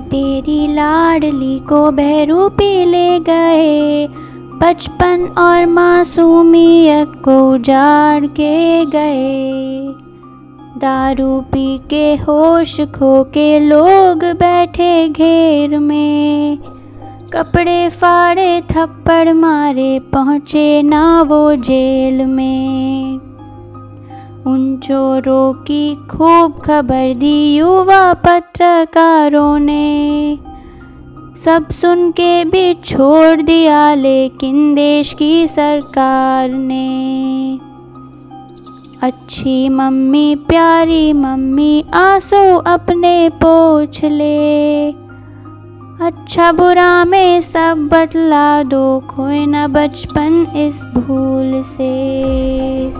तेरी लाडली को बहरूपी ले गए। बचपन और मासूमियत को उजाड़ के गए। दारू पी के होश खो के लोग बैठे घेर में। कपड़े फाड़े, थप्पड़ मारे, पहुँचे ना वो जेल में। चोरों की खूब खबर दी युवा पत्रकारों ने। सब सुन के भी छोड़ दिया, लेकिन देश की सरकार ने। अच्छी मम्मी, प्यारी मम्मी, आँसू अपने पोछ ले। अच्छा बुरा में सब बदला दो खोए न बचपन इस भूल से।